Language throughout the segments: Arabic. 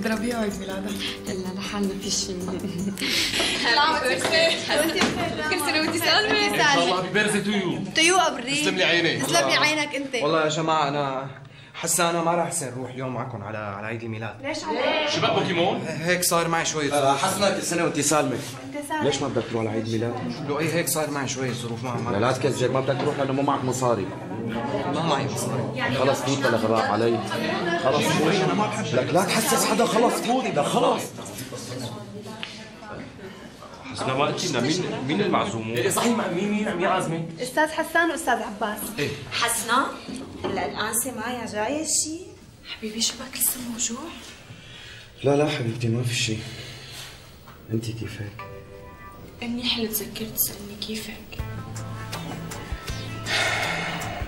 تضربيه عيد ميلادك لا لحالنا في شيء كل سنه وانت سالمه إن شاء الله happy birthday to you طيو أبري. تسلم لي عينيك تسلم لي عينك أنت. والله يا جماعة أنا حاسه أنا ما راح يصير أروح اليوم معكم على على عيد الميلاد. ليش عليك؟ شباب بوكيمون؟ هيك صار معي شوية حسنا كل سنة وانت سالمة. انت سالم ليش ما بدك تروح على عيد ميلاد؟ لو اي هيك صار معي شوية ظروف ما لا ما لا تكذب ما بدك تروح لأنه مو معك مصاري. ما معي مصاري. خلص فوت بلا قرف علي. خلص. فوت أنا ما بحب لك لا تحسس حدا خلص فوت لك خلص. حسنا ما قلت لنا مين مين المعزوم؟ إيه صحيح مع مين مين عم يعزمك أستاذ حسان وأستاذ عباس. حسنا؟ هلا الانسه معي جاية شيء حبيبي شبك لسه موجوع لا لا حبيبتي ما في شيء أنت كيفك؟ منيح اللي تذكرت تسألني كيفك.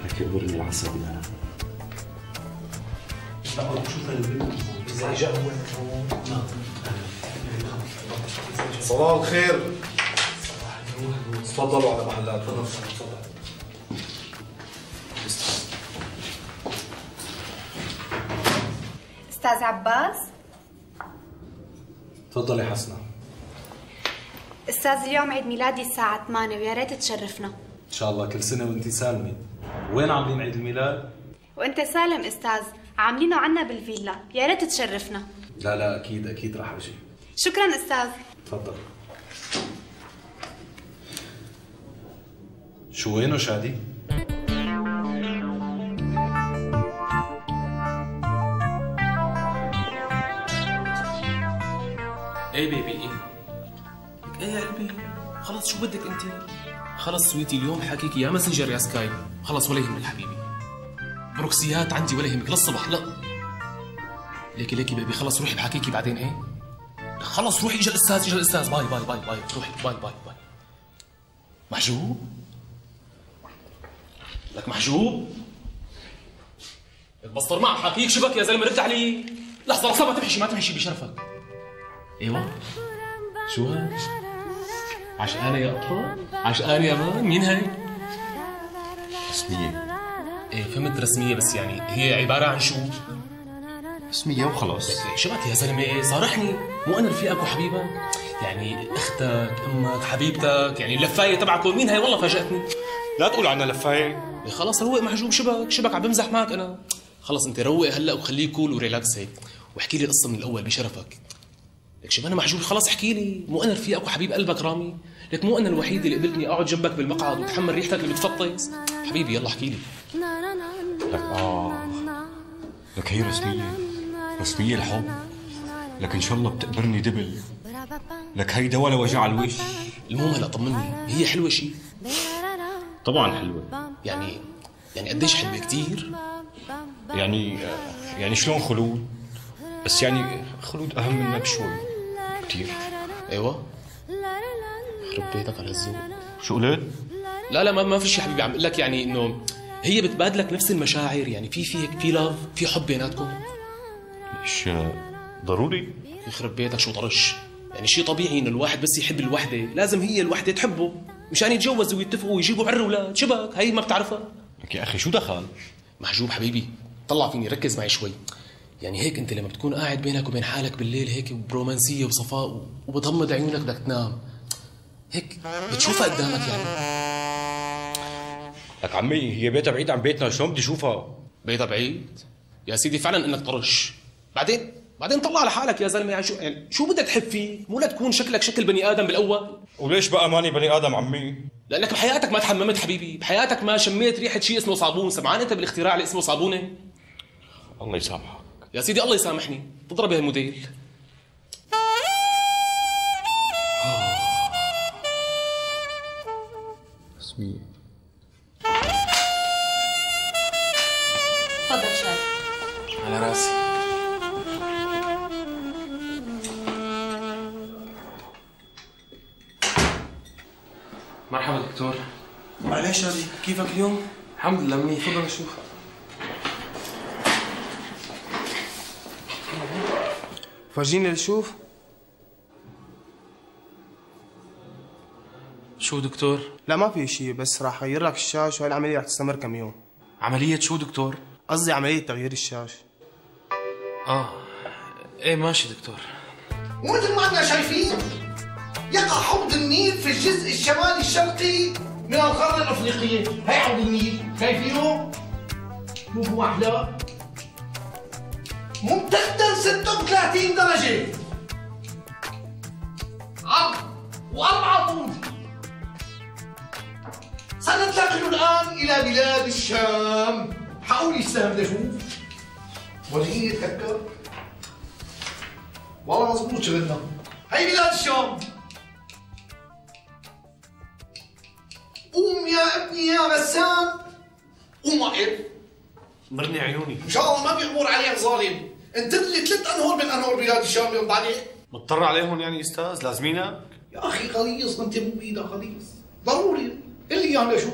لك امرني العصبي أنا صباح الخير. تفضلوا على محلات أستاذ عباس تفضلي حسنا أستاذ اليوم عيد ميلادي الساعة 8 ويا ريت تشرفنا. إن شاء الله كل سنة وانت سالمة. وين عاملين عيد الميلاد؟ وأنت سالم أستاذ. عاملينه عنا بالفيلا. يا ريت تشرفنا. لا لا أكيد أكيد راح أجي شكرا أستاذ. تفضل. شو وينه شادي؟ بدك انت خلص سويتي اليوم حكيك يا Messenger يا Skype خلص ولا يهمك حبيبي. بروكسيات عندي ولا يهمك للصبح لا. ليكي ليكي baby خلص روحي بحكيكي بعدين إيه؟ خلص روحي إجا الأستاذ إجا الأستاذ. bye bye bye bye. روحي bye bye bye. محجوب؟ لك محجوب؟ البسطر معه حكيك شبك يا زلمة رد علي لحظة لحظة ما تمحشي ما تمحشي بشرفك. إيوه. شو هاد؟ عشقانة يا قطة؟ عشقانة يا مان؟ مين هاي؟ رسمية. إيه فهمت رسمية بس يعني هي عبارة عن شو؟ رسمية وخلاص. شبك يا زلمة إيه صارحني. مو أنا رفيقك وحبيبك؟ يعني أختك أمك حبيبتك يعني اللفاية تبعكم مين هاي والله فاجأتني. لا تقول عنا لفاية. إيه خلاص روق محجوب شبك. شبك عم بمزح معك أنا. خلص أنت روق هلأ وخليك cool و relax هيك. واحكي لي القصة من الأول بشرفك. لك شو أنا محجوب خلاص احكي لي. مو أنا رفيقك وحبيب قلبك رامي؟ لك مو أنا الوحيد اللي قبلتني أقعد جنبك بالمقعد وتحمل ريحتك اللي بتفطس؟ حبيبي يلا احكي لي. لك آه لك هي رسمية. رسمية الحب. لك إن شاء الله بتقبرني double. لك هيدا ولا وجع على الوش. المهم هلا طمني. هي حلوة شيء طبعا حلوة. يعني يعني قديش حلوة؟ كتير؟ يعني يعني شلون خلود؟ بس يعني خلود أهم منها بشوي كتير. أيوه. خرب بيتك على الذوق شو قلت؟ لا لا ما, ما في شيء حبيبي عم أقول لك يعني إنه هي بتبادلك نفس المشاعر يعني في في هيك في لاف في حب بيناتكم. مش ضروري. يخرب بيتك شو طرش. يعني شيء طبيعي إنه الواحد بس يحب الوحدة. لازم هي الوحدة تحبه. مشان يتجوزوا ويتفقوا ويجيبوا عر أولاد شبك هي ما بتعرفها. لك يا أخي شو دخل؟ محجوب حبيبي طلع فيني ركز معي شوي. يعني هيك انت لما بتكون قاعد بينك وبين حالك بالليل هيك برومانسية وصفاء وبتغمض عيونك بدك تنام. هيك بتشوفها قدامك يعني. لك عمي هي بيتها بعيد عن بيتنا شلون بدي أشوفها؟ بيتها بعيد؟ يا سيدي فعلا إنك طرش بعدين؟ بعدين طلع على حالك يا زلمة. يعني شو يعني شو بدك تحب فيه؟ مو لتكون شكلك شكل بني آدم بالأول؟ وليش بقى ماني بني آدم عمي؟ لأنك بحياتك ما تحممت حبيبي. بحياتك ما شميت ريحة شيء اسمه صابون. سمعان أنت بالاختراع اللي اسمه صابونة؟ الله يسامحك. يا سيدي الله يسامحني. تضرب هالموديل رسمية تفضل شاد على راسي. مرحبا دكتور. معلش هذه كيفك اليوم؟ الحمد لله منيح. تفضل شوف فرجيني لشوف شو دكتور؟ لا ما في شيء بس راح أغير لك الشاشه وهي العملية رح تستمر كم يوم. عملية شو دكتور؟ قصدي عملية تغيير الشاشه آه. إيه ماشي دكتور. ومثل ما إحنا شايفين. يقع حوض النيل في الجزء الشمالي الشرقي من القارة الأفريقية. هي حوض النيل شايفينه؟ شوفوا أحلى ممتدا 36 درجة. عرض وأربعة طول سننتقل الآن إلى بلاد الشام. حقولي السهم لشوف ورجيني اتذكر والله مظبوط شغلنا هي بلاد الشام. قوم يا ابني يا بسام قوم وقف. مرني عيوني. إن شاء الله ما بيغمر عليك ظالم. انت لي ثلاث انهار من انهار بلاد الشام يرضى عليك مضطر عليهم يعني أستاذ؟ لازمينك يا أخي غليظ أنت مو بإيدك غليظ ضروري. قل لي اياه لشوف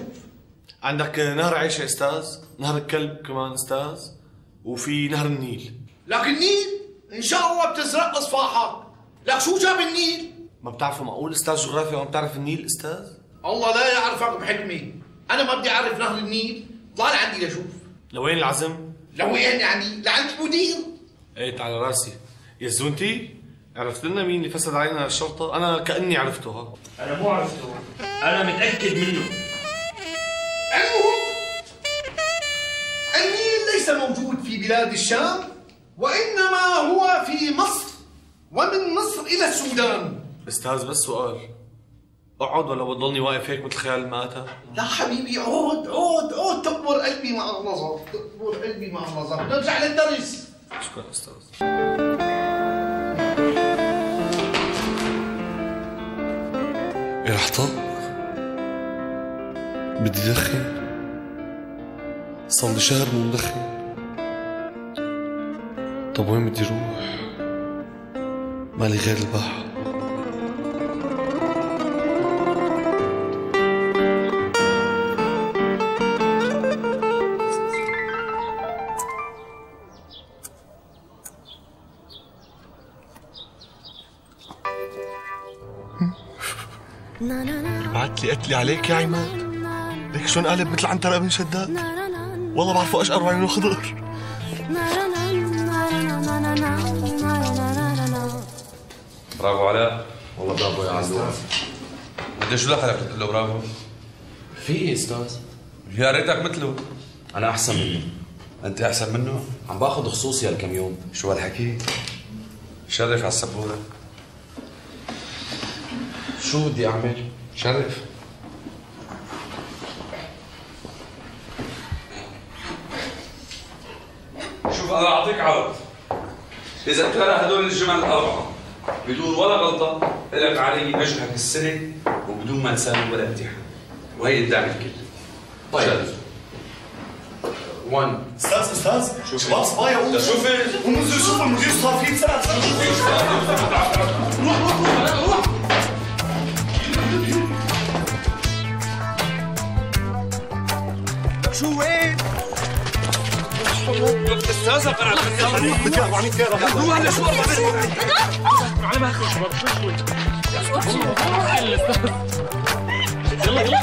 عندك نهر عيشه أستاذ؟ نهر الكلب كمان أستاذ؟ وفي نهر النيل. لكن النيل؟ إن شاء الله بتزرق أصفاحك. لك شو جاب النيل؟ ما بتعرفوا معقول أستاذ جغرافيا؟ وما بتعرف النيل أستاذ؟ الله لا يعرفك بحكمه أنا ما بدي أعرف نهر النيل. طلع عندي لشوف لوين العزم؟ لوين يعني؟ لعند المدير. إيه على رأسي. يا زونتي عرفت لنا مين اللي فسد علينا الشرطه أنا كأني عرفته ها. أنا مو عرفته. أنا متأكد منه. المهم النيل ليس موجود في بلاد الشام وإنما هو في مصر ومن مصر إلى السودان. أستاذ بس سؤال. أقعد ولا بضلني واقف هيك مثل خيال المآتة؟ لا حبيبي عود عود عود تكبر قلبي مع النظر تكبر قلبي مع النظر. نرجع للدرس. شكرا أستاذ طق بدي دخن صار لي شهر مدخن طب وين بدي روح مالي غير البحر بعت لي قتلي عليك يا عماد. ليك شلون قالب مثل عنتر ابن شداد. والله بعرفه اشقر وعينه خضر برافو علاء والله برافو يا علوة انت شو دخلك؟ تقول له برافو؟ في إيه أستاذ؟ يا ريتك مثله. أنا أحسن منه. أنت أحسن منه؟ عم باخذ خصوصي هالكم يوم. شو هالحكي؟ شرف على السبورة. شو بدي اعمل؟ شرف شوف أنا اعطيك عرض اذا كان هدول الجمل الاربعه بدون ولا غلطه لك علي نجحك السنة وبدون ما تساوي ولا امتحان وهي الدعم الكل طيب 1 أستاذ أستاذ شباب صبايا قوموا شوفي شوفوا المدير صار فيه سنه أستاذ اقرا بدي 400 ليره روح هلا شو على ما اخذ شباب شوي يلا يلا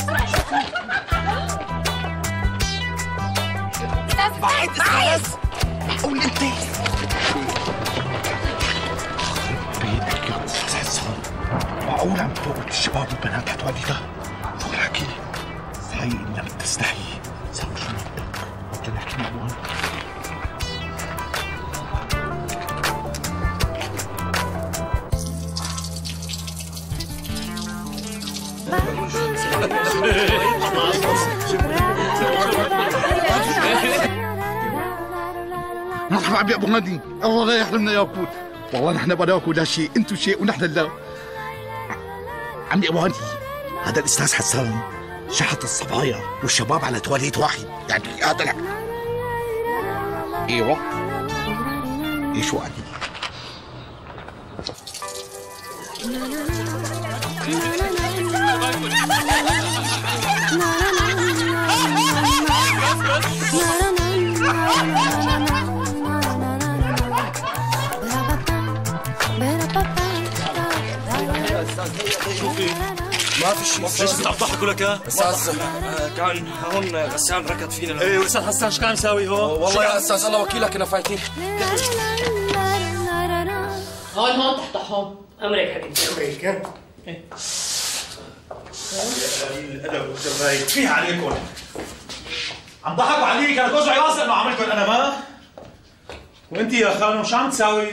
بعد أستاذ قول انت بيدك يا أستاذ صار معقول عم تفوت الشباب والبنات تحت والدها شو الحكي؟ هاي انك تستحي سوي شو بدك بدنا نحكي مع مرحبا يا أبو هادي الله لا يحرمنا ياكل والله نحن بناكل لا شيء. أنتم شيء ونحن لا. عمي أبو هادي هذا الأستاذ حسان شحط الصبايا والشباب على تواليت واحد. يعني هذا لك إيوه. إيش ما في شيء ليش بتضحك لك أستاذ كان هون غسان ركض فينا إيه أستاذ حسان شو كان يساوي هون؟ والله يا أستاذ الله وكيلك أنا فايتين هون هون تحت هون امرك حبيبتي امرك الادب والتربايه فيها عليكم عم ضحكوا علي كان توجعي راسي انه عملكم أنا ما وانت يا خانم شو عم تساوي؟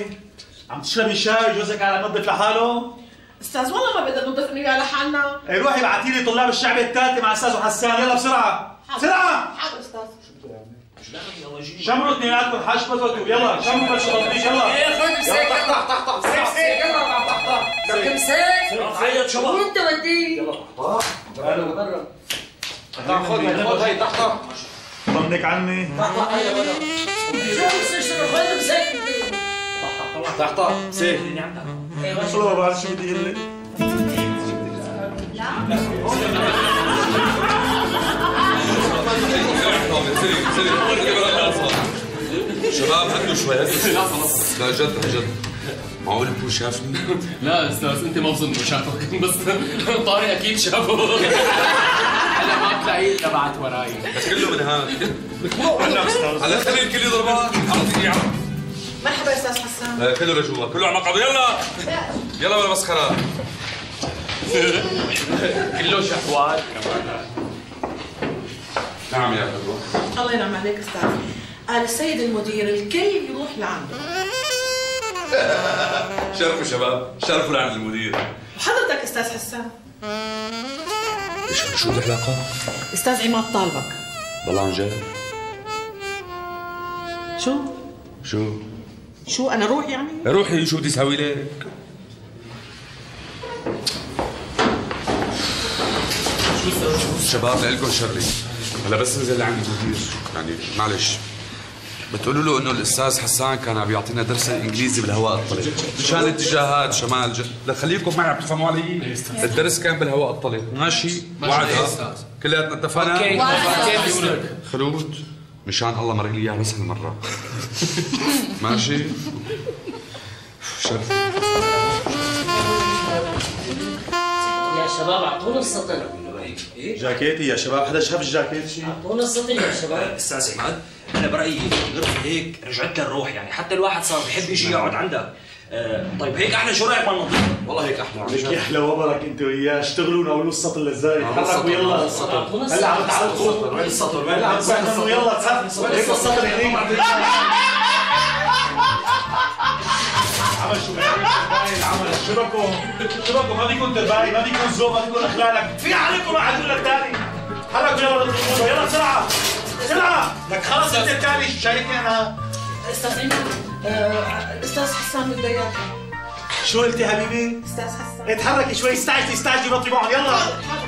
عم تشربي شاي جوزك على ينظف لحاله؟ أستاذ والله ما بدنا ننظف انا لحالنا. اي روحي ابعتي لي طلاب الشعب الثالثه مع أستاذ حسان يلا بسرعة. بسرعة. حاضر أستاذ. شمروا اثنيناتكم حاج فتوتوا يلا شمروا تطبيش يلا. إيه خذ مسك يلا. تحت تحت تحت مسك مسك يلا. تحت تحت لك مسك عيط شباب. وانت ودي يلا تحت خذ خذ هي تحت تحت ضمنك عني خذ مسك تحت تحت سيف. والله ما بعرف شباب هدوا شوي لا خلص لا جد جد معقول بكون شافني؟ لا أستاذ انت ما بظن انه شافك بس طارق أكيد شافه هلا ما بتلاقيه الا بعد وراي بس كله من هان هلا خلي الكل يضربك اعطيني عم مرحبا أستاذ حسان. آه، كله لجوا كله على مقعده يلا. يلا بلا مسخره كله كمان نعم يا حلوة الله ينعم عليك أستاذ. قال السيد المدير الكل يروح لعنده شرفوا شباب شرفوا لعند المدير. وحضرتك أستاذ حسان؟ إيش شو العلاقة؟ أستاذ عماد طالبك. والله عن جد. شو؟ شو؟ شو أنا روح يعني؟ روحي شو بدي أسوي لك؟ شباب لكم شغلة. هلا بس نزل لعند المدير يعني معلش. بتقولوا له إنه الأستاذ حسان كان عم بيعطينا درس إنجليزي بالهواء الطلق. مشان الاتجاهات شمال جد لا خليكم معي عم تفهموا علي الدرس كان بالهواء الطلق. ماشي. وعدها. كلياتنا اتفقنا؟ بيقولك. خلود مشان الله مرق لي إياها بس هالمرة. ماشي؟ شرف. يا شباب أعطونا السطر. جاكيتي يا شباب حدا شاف الجاكيت شيء أعطونا السطر يا شباب. أستاذ عماد أنا برأيي غرفه هيك رجعت لها الروح يعني. حتى الواحد صار بحب يجي يقعد عندها آه، طيب هيك أحلى شو رأيك ما ننظفها والله هيك أحلى. لك أحلى وبرك أنت وياه. اشتغلوا نقولوا السطر للزايد. آه، حركوا السطر، يلا السطر. هلا عم تعرفوا وين السطر وين هلا عم تسخنوا. يلا تسخنوا. هيك السطر هنيك عمل شو العمل. شو بكم شو بكم ما بيكون ترباي ما بيكون ذوق ما بيكون أخلاقك. في عليكم واحد يقول لك ثاني حركوا يلا يلا بسرعة بسرعة لك خلص أنت الثاني شايفني أنا. أستاذ عماد آه، الاستاذ حسان بده اياك شو قلتي حبيبي؟ أستاذ حسان. اتحركي شوي. استعجلي استعجلي بطي معهم يلا.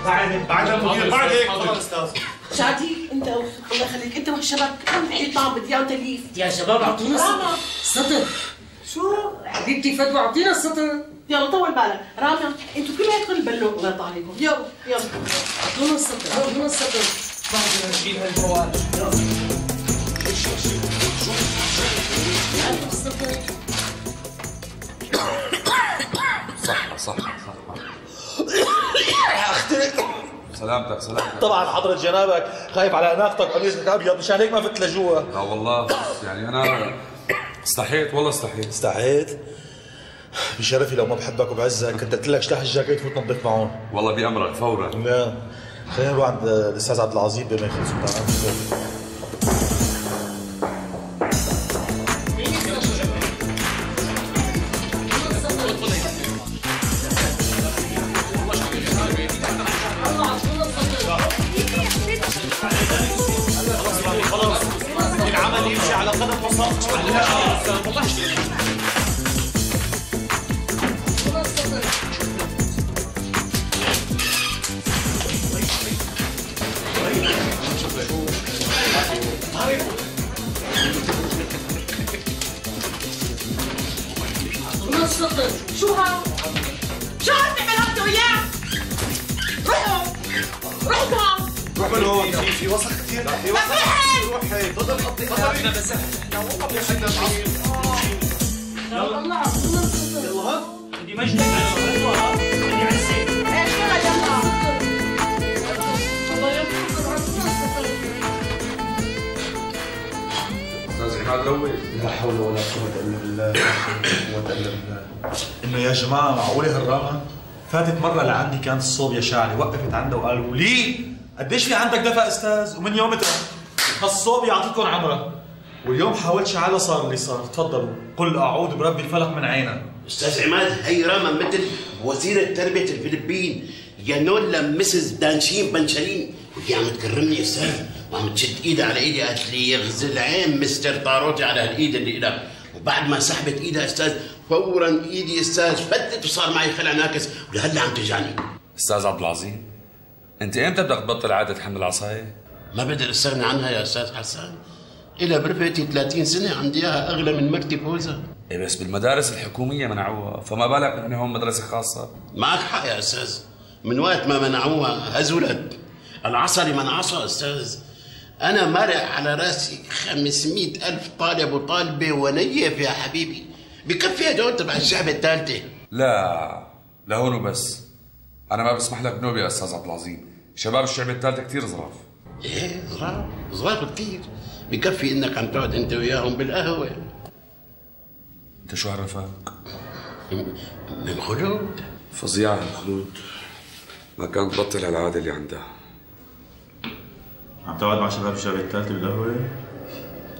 بعد بعد المدير بعد هيك. تفضل أستاذ. شادي أنت الله يخليك. أنت والشباب كم حيطان بدي اياهم تليف يا شباب أعطونا السطر شو؟ حبيبتي فتوى اعطينا السطر. يلا طول بالك. راما أنتوا كلياتكم البلوك الله يطول عليكم. يلا يلا. اعطونا السطر اعطونا السطر. بعد نشيل هالجوال صح صح صح سلامتك سلامتك. طبعا حضرة جنابك خايف على اناقتك قميصك ابيض مشان هيك ما فت لجوا. لا والله يعني أنا استحيت والله استحيت. استحيت. بشرفي لو ما بحبك وبعزك. كنت قلت لك اشتح الجاكيت فوت نظف معهم. والله بأمرك فورا. لا خلينا نروح عند الأستاذ عبد العظيم بما يخلصوا وساق اعطونا السطر شو ها شو عم تعمل انت وياه. روحوا. روحوا. معهم روح من هون في في وسخ. كثير في أستاذ روق لا حول ولا قوة إلا بالله إنه يا جماعة معقولة هالرامه فاتت مرة لعندي كانت الصوبيا شاعري وقفت عنده وقالوا لي قديش في عندك دفع أستاذ؟ ومن يومتها هالصوب يعطيكم عمرة. واليوم حاولت شعالة صار اللي صار. تفضلوا. قل أعوذ برب الفلق من عينه. أستاذ عماد هي راما مثل وزيرة تربية الفلبين يانولا مسز دانشين بنشرين وهي عم تكرمني أستاذ. وعم تشد ايدها على إيدي قالت لي يغزل عين مستر طاروتي على هالإيد اللي لك وبعد ما سحبت ايدها أستاذ فورا إيدي أستاذ فتت وصار معي خلع ناكس ولهلا عم توجعني أستاذ عبد العظيم أنت إمتى بدك تبطل عادة حمل العصاية؟ ما بقدر استغنى عنها يا أستاذ حسان؟ إلى برفقتي 30 سنة عندي إياها أغلى من مرتي فوزة إيه بس بالمدارس الحكومية منعوها فما بالك نحن هون مدرسة خاصة؟ معك حق يا أستاذ. من وقت ما منعوها هزلت العصري من عصا أستاذ. أنا مرق على رأسي 500 ألف طالب وطالبة ونيف يا حبيبي. بكفي هدول تبع الشعب الثالثة. لا لهون وبس أنا ما بسمح لك بنوبة يا أستاذ عبد العظيم. شباب الشعب الثالثة كثير ظراف إيه ظراف ظراف كثير بكفي إنك عم تقعد أنت وياهم بالقهوة. أنت شو عرفك؟ من خلود. فظيعة خلود. ما كان تبطل هالعادة اللي عندها. عم تقعد مع شباب الشعب الثالثة بالقهوة؟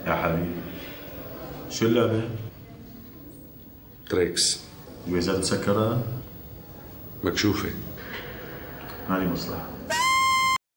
يا حبيبي. شو اللعبة؟ تريكس. جويزات مسكرة؟ مكشوفة. مالي مصلحة.